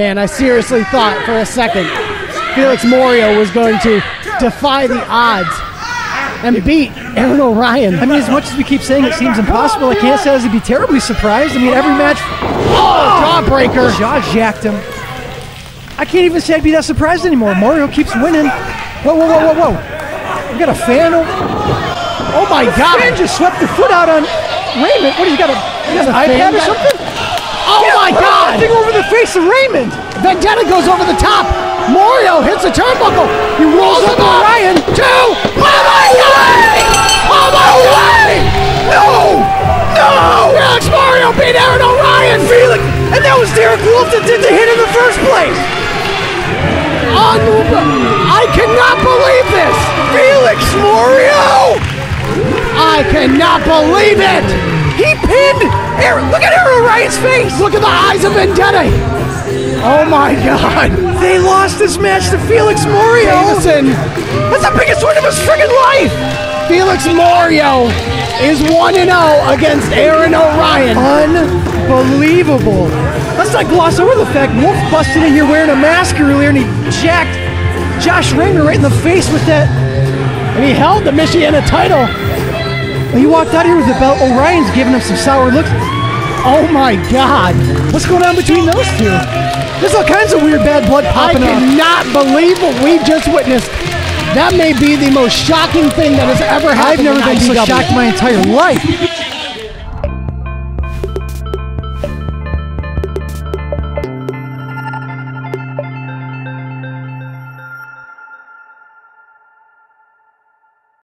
Man, I seriously thought for a second Felix Moreo was going to defy the odds and beat Aaron Orion. I mean, as much as we keep saying it seems impossible, I can't say I'd be terribly surprised. I mean, every match, Oh, jawbreaker. jaw jacked him. I can't even say I'd be that surprised anymore. Moreo keeps winning. Whoa, whoa, whoa, whoa, whoa. We got a fan over. Oh my God. Fan just swept the foot out on Raymond. What, he got a, he got an a iPad or something? My God. Thing over the face of Raymond. Vendetta goes over the top. Moreo hits a turnbuckle. He rolls up Orion. Two. Oh my God! Oh my way! No! No! Felix Moreo beat Aaron Orion. Felix, and that was Derek Wolf that did the hit in the first place. I cannot believe this. Felix Moreo. I cannot believe it. He pinned Aaron. Look at Aaron Orion's face. Look at the eyes of Vendetta. Oh my God. They lost this match to Felix Moreo. Davison. That's the biggest win of his friggin' life. Felix Moreo is 1 0 against Aaron Orion. Unbelievable. Let's not gloss over the fact Wolf busted in here wearing a mask earlier and he jacked Josh Raymond right in the face with that. And he held the Michiana title. He walked out here with the belt. Orion's giving him some sour looks. Oh my God. What's going on between those two? There's all kinds of weird bad blood popping up. I cannot believe what we just witnessed. That may be the most shocking thing that has ever happened. I've never in been so shocked my entire life.